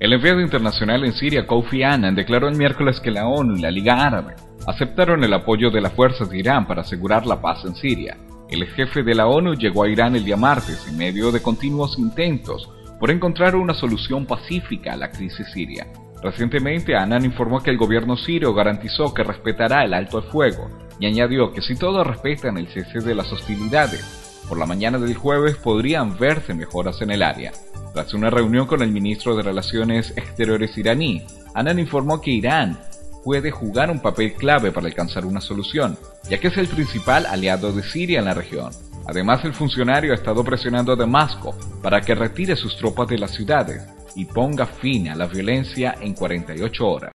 El enviado internacional en Siria, Kofi Annan, declaró el miércoles que la ONU y la Liga Árabe aceptaron el apoyo de las fuerzas de Irán para asegurar la paz en Siria. El jefe de la ONU llegó a Irán el día martes en medio de continuos intentos por encontrar una solución pacífica a la crisis siria. Recientemente, Annan informó que el gobierno sirio garantizó que respetará el alto el fuego y añadió que si todos respetan el cese de las hostilidades, por la mañana del jueves podrían verse mejoras en el área. Tras una reunión con el ministro de Relaciones Exteriores iraní, Annan informó que Irán puede jugar un papel clave para alcanzar una solución, ya que es el principal aliado de Siria en la región. Además, el funcionario ha estado presionando a Damasco para que retire sus tropas de las ciudades y ponga fin a la violencia en 48 horas.